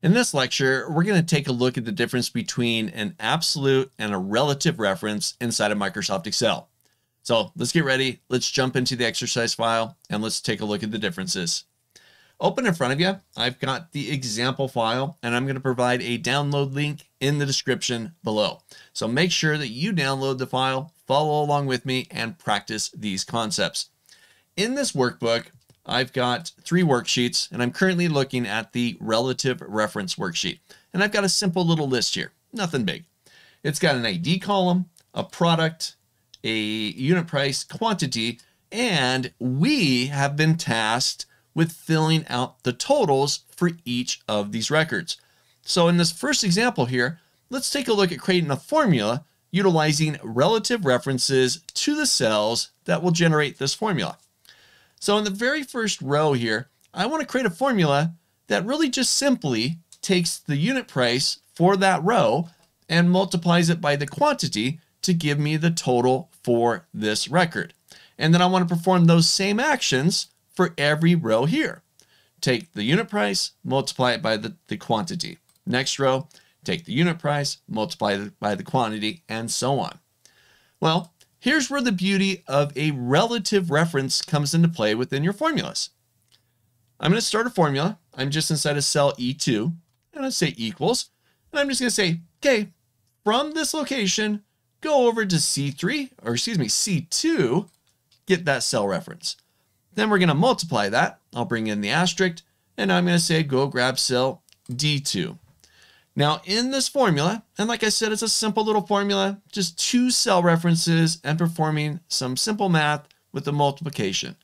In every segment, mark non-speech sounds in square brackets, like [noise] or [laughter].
In this lecture, we're going to take a look at the difference between an absolute and a relative reference inside of Microsoft Excel. So let's get ready. Let's jump into the exercise file and let's take a look at the differences. Open in front of you, I've got the example file and I'm going to provide a download link in the description below. So make sure that you download the file, follow along with me and practice these concepts. In this workbook, I've got three worksheets and I'm currently looking at the relative reference worksheet. And I've got a simple little list here, nothing big. It's got an ID column, a product, a unit price, quantity, and we have been tasked with filling out the totals for each of these records. So in this first example here, let's take a look at creating a formula utilizing relative references to the cells that will generate this formula. So in the very first row here, I want to create a formula that really just simply takes the unit price for that row and multiplies it by the quantity to give me the total for this record. And then I want to perform those same actions for every row here. Take the unit price, multiply it by the, the quantity. Next row, take the unit price, multiply it by the quantity, and so on. Well, Here's where the beauty of a relative reference comes into play within your formulas. I'm going to start a formula. I'm just inside of cell E2 and I say equals. And I'm just going to say, okay, from this location, go over to C3 or excuse me, C2, get that cell reference. Then we're going to multiply that. I'll bring in the asterisk and I'm going to say, go grab cell D2. Now in this formula, and like I said, it's a simple little formula, just two cell references and performing some simple math with the multiplication.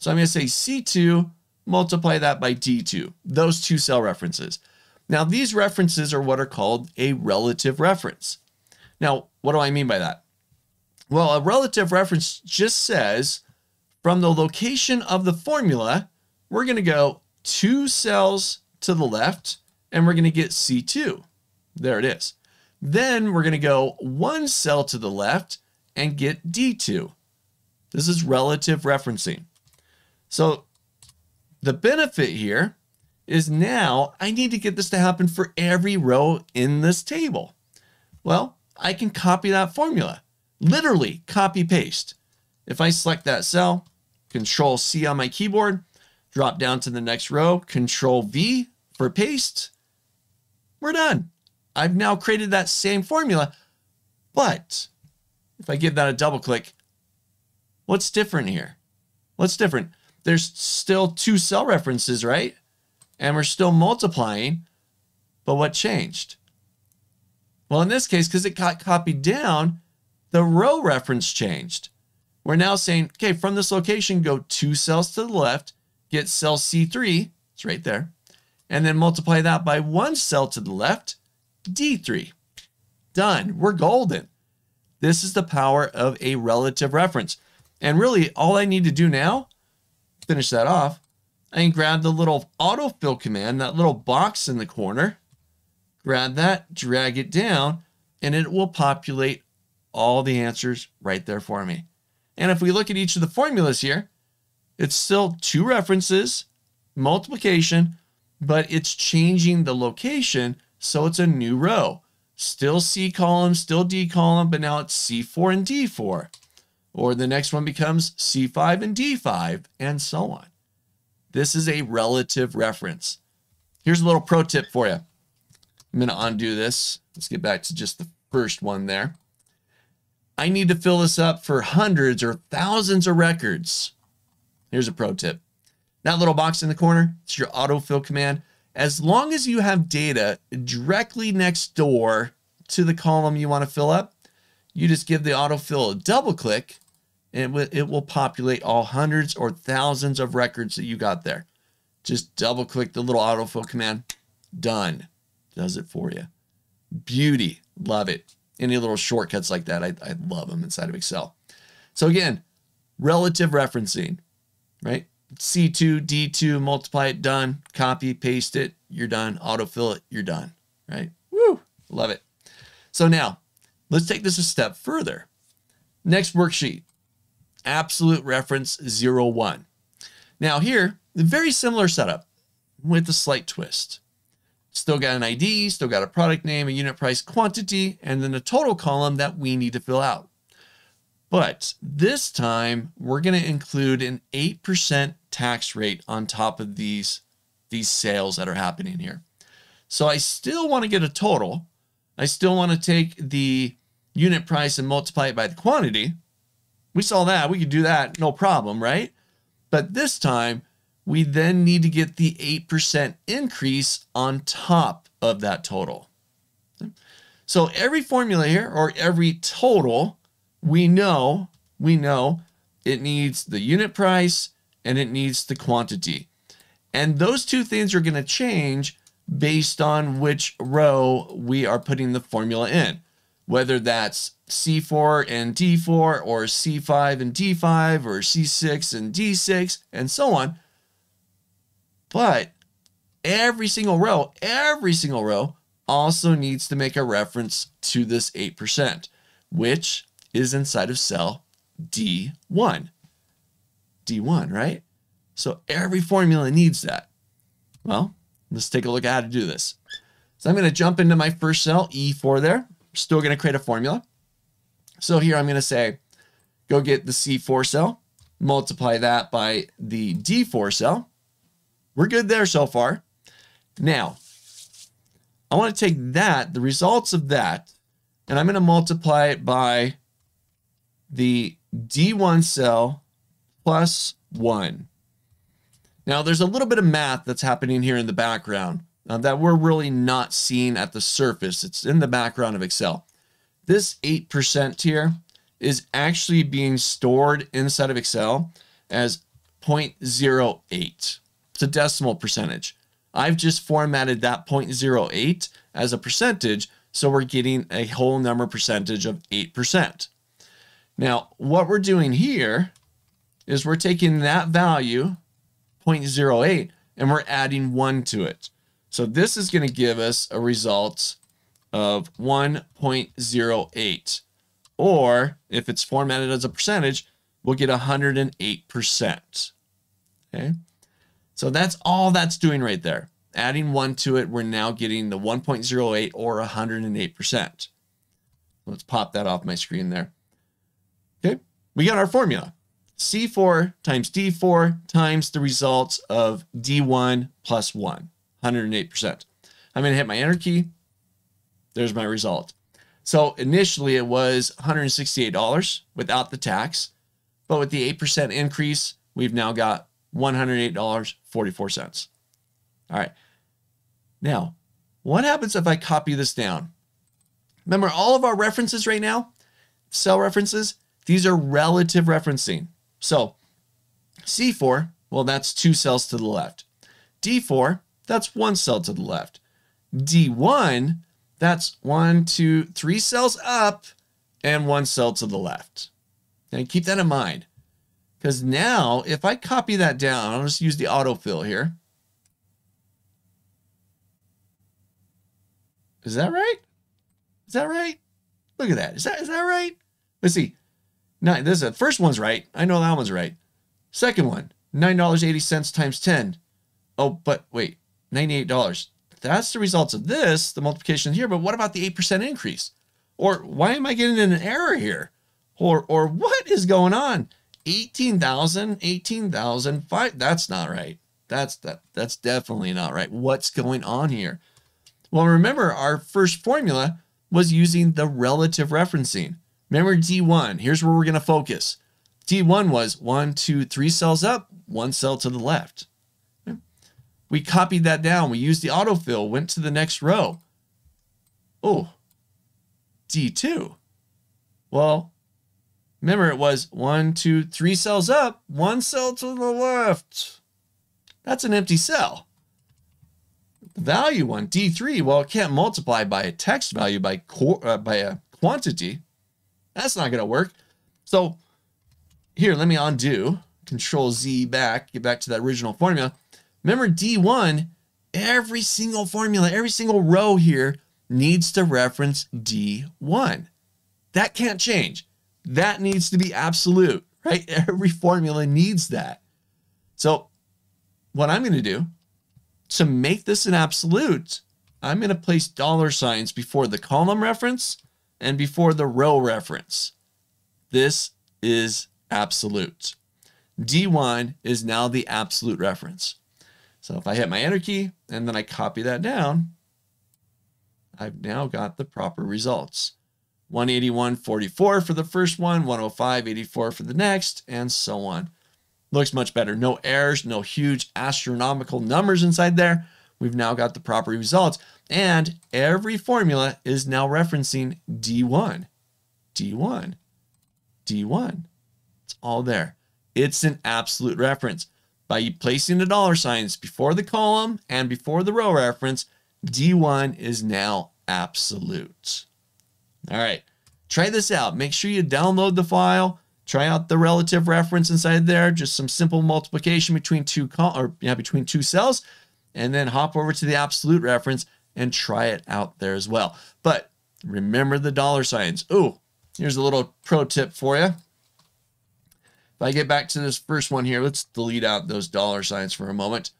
So I'm going to say C2, multiply that by D2, those two cell references. Now these references are what are called a relative reference. Now, what do I mean by that? Well, a relative reference just says from the location of the formula, we're going to go two cells to the left and we're going to get C2. There it is. Then we're going to go one cell to the left and get D2. This is relative referencing. So the benefit here is now I need to get this to happen for every row in this table. Well, I can copy that formula, literally copy paste. If I select that cell, control C on my keyboard, drop down to the next row, control V for paste, we're done. I've now created that same formula. But if I give that a double click, what's different here? What's different? There's still two cell references, right? And we're still multiplying. But what changed? Well, in this case, because it got copied down, the row reference changed. We're now saying, okay, from this location, go two cells to the left, get cell C3, it's right there, and then multiply that by one cell to the left, D3. Done. We're golden. This is the power of a relative reference. And really, all I need to do now, finish that off, can grab the little autofill command, that little box in the corner, grab that, drag it down, and it will populate all the answers right there for me. And if we look at each of the formulas here, it's still two references, multiplication, but it's changing the location. So it's a new row. Still C column, still D column, but now it's C4 and D4. Or the next one becomes C5 and D5, and so on. This is a relative reference. Here's a little pro tip for you. I'm going to undo this. Let's get back to just the first one there. I need to fill this up for hundreds or thousands of records. Here's a pro tip. That little box in the corner, it's your autofill command. As long as you have data directly next door to the column you want to fill up, you just give the autofill a double click and it will populate all hundreds or thousands of records that you got there. Just double click the little autofill command. Done. Does it for you. Beauty. Love it. Any little shortcuts like that, I, I love them inside of Excel. So again, relative referencing, right? C2, D2, multiply it, done. Copy, paste it, you're done. Autofill it, you're done, right? Woo, love it. So now, let's take this a step further. Next worksheet, absolute reference 01. Now here, the very similar setup with a slight twist. Still got an ID, still got a product name, a unit price quantity, and then a total column that we need to fill out. But this time we're going to include an 8% tax rate on top of these, these sales that are happening here. So I still want to get a total. I still want to take the unit price and multiply it by the quantity. We saw that. We could do that. No problem, right? But this time, we then need to get the 8% increase on top of that total. So every formula here, or every total, we know, we know it needs the unit price and it needs the quantity. And those two things are going to change based on which row we are putting the formula in, whether that's C4 and D4 or C5 and D5 or C6 and D6 and so on. But every single row, every single row also needs to make a reference to this 8%, which is inside of cell D1. D1, right? So every formula needs that. Well, let's take a look at how to do this. So I'm going to jump into my first cell, E4 there. Still going to create a formula. So here I'm going to say, go get the C4 cell, multiply that by the D4 cell. We're good there so far. Now, I want to take that, the results of that, and I'm going to multiply it by the D1 cell plus 1. Now, there's a little bit of math that's happening here in the background uh, that we're really not seeing at the surface. It's in the background of Excel. This 8% here is actually being stored inside of Excel as 0.08. It's a decimal percentage. I've just formatted that 0.08 as a percentage, so we're getting a whole number percentage of 8%. Now, what we're doing here is we're taking that value, 0.08, and we're adding 1 to it. So this is going to give us a result of 1.08. Or if it's formatted as a percentage, we'll get 108%. Okay. So that's all that's doing right there. Adding 1 to it, we're now getting the 1.08 or 108%. Let's pop that off my screen there. We got our formula. C4 times D4 times the results of D1 plus 1, 108%. I'm going to hit my enter key. There's my result. So initially it was $168 without the tax, but with the 8% increase, we've now got $108.44. All right. Now, what happens if I copy this down? Remember all of our references right now, cell references, these are relative referencing. So C4, well, that's two cells to the left. D4, that's one cell to the left. D1, that's one, two, three cells up and one cell to the left. And keep that in mind. Because now, if I copy that down, I'll just use the autofill here. Is that right? Is that right? Look at that. Is that is that right? Let's see. Now, this is the first one's right. I know that one's right. Second one, $9.80 times 10. Oh, but wait, $98. That's the results of this, the multiplication here, but what about the 8% increase? Or why am I getting an error here? Or or what is going on? 18,000, 18,000, that's not right. That's that that's definitely not right. What's going on here? Well, remember our first formula was using the relative referencing. Remember D1, here's where we're going to focus. D1 was one, two, three cells up, one cell to the left. We copied that down. We used the autofill, went to the next row. Oh, D2. Well, remember it was one, two, three cells up, one cell to the left. That's an empty cell. The value one, D3, well, it can't multiply by a text value by, uh, by a quantity. That's not going to work. So here, let me undo, control Z back, get back to that original formula. Remember D1, every single formula, every single row here needs to reference D1. That can't change. That needs to be absolute, right? [laughs] Every formula needs that. So what I'm going to do to make this an absolute, I'm going to place dollar signs before the column reference and before the row reference. This is absolute. D1 is now the absolute reference. So if I hit my enter key and then I copy that down, I've now got the proper results. 181.44 for the first one, 105.84 for the next, and so on. Looks much better. No errors, no huge astronomical numbers inside there. We've now got the proper results. And every formula is now referencing D1, D1, D1. It's all there. It's an absolute reference. By placing the dollar signs before the column and before the row reference, D1 is now absolute. All right, try this out. Make sure you download the file. Try out the relative reference inside there. Just some simple multiplication between two or yeah between two cells, and then hop over to the absolute reference and try it out there as well. But remember the dollar signs. Oh, here's a little pro tip for you. If I get back to this first one here, let's delete out those dollar signs for a moment.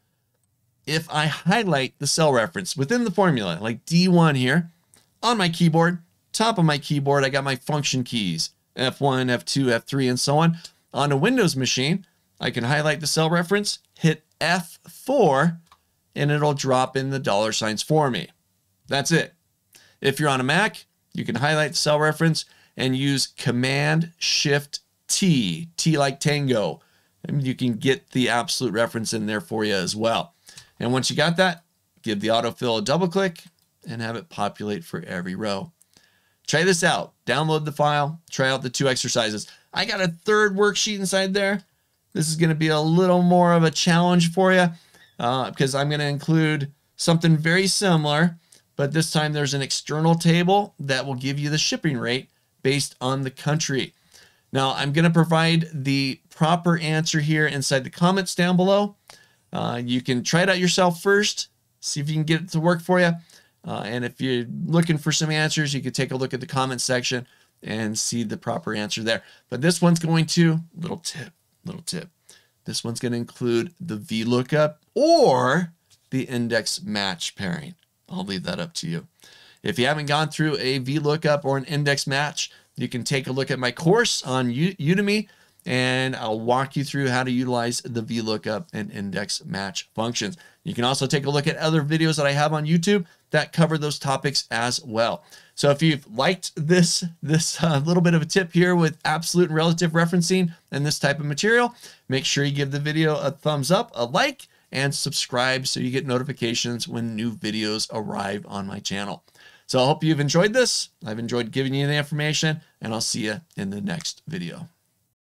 If I highlight the cell reference within the formula, like D1 here, on my keyboard, top of my keyboard, I got my function keys, F1, F2, F3, and so on. On a Windows machine, I can highlight the cell reference, hit F4, and it'll drop in the dollar signs for me. That's it. If you're on a Mac, you can highlight the cell reference and use Command Shift T, T like Tango. And you can get the absolute reference in there for you as well. And once you got that, give the autofill a double click and have it populate for every row. Try this out. Download the file, try out the two exercises. I got a third worksheet inside there. This is going to be a little more of a challenge for you uh, because I'm going to include something very similar, but this time there's an external table that will give you the shipping rate based on the country. Now, I'm going to provide the proper answer here inside the comments down below. Uh, you can try it out yourself first, see if you can get it to work for you. Uh, and if you're looking for some answers, you can take a look at the comment section and see the proper answer there. But this one's going to, little tip, little tip. This one's going to include the VLOOKUP or the index match pairing. I'll leave that up to you. If you haven't gone through a VLOOKUP or an index match, you can take a look at my course on Udemy and I'll walk you through how to utilize the VLOOKUP and index match functions. You can also take a look at other videos that I have on YouTube that cover those topics as well. So if you've liked this, this uh, little bit of a tip here with absolute and relative referencing and this type of material, make sure you give the video a thumbs up, a like, and subscribe so you get notifications when new videos arrive on my channel. So I hope you've enjoyed this. I've enjoyed giving you the information, and I'll see you in the next video.